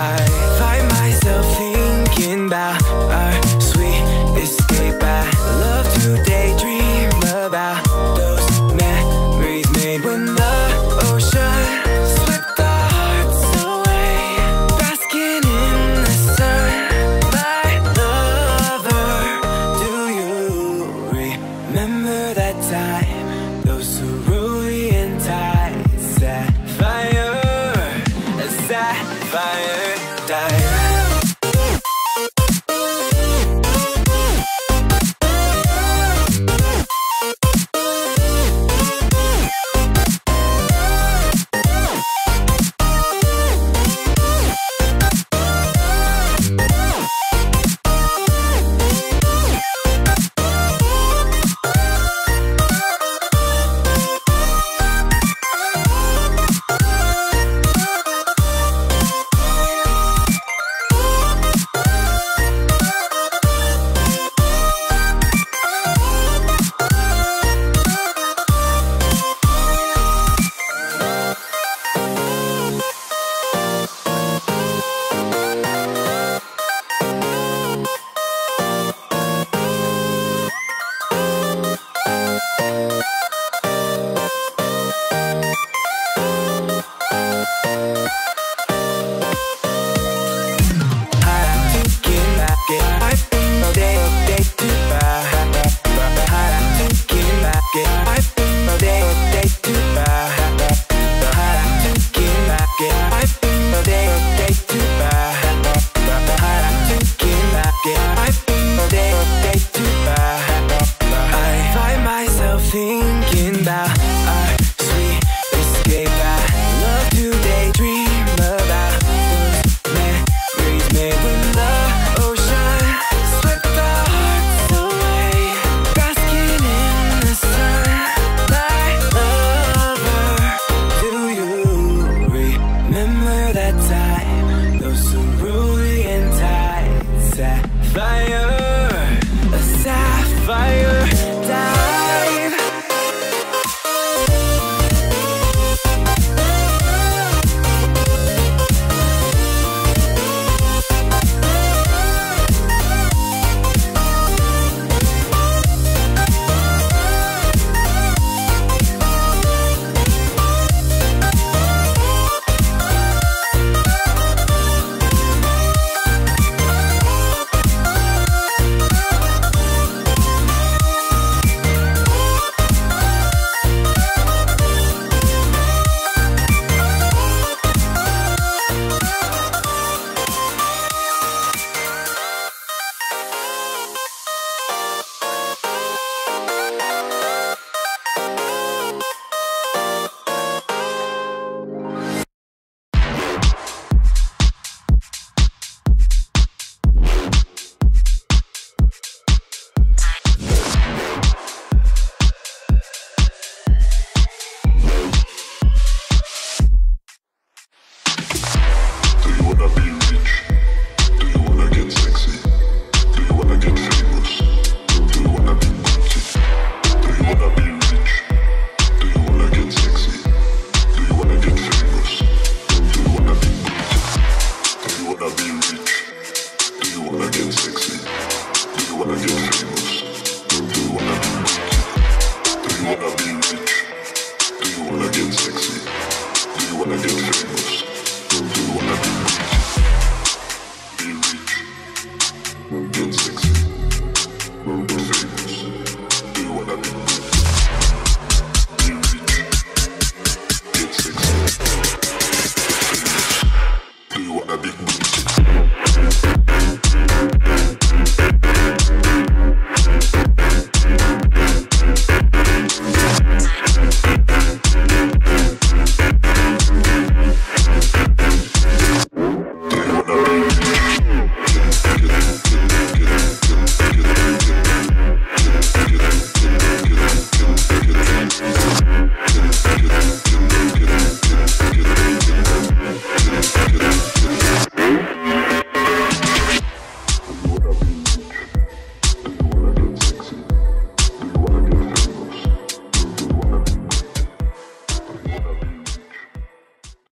I find myself thinking about our sweet escape. I love to daydream about those memories made when the ocean swept our hearts away. Basking in the sun. sunlight, lover. Do you remember that time? Those cerulean tides, a sapphire die.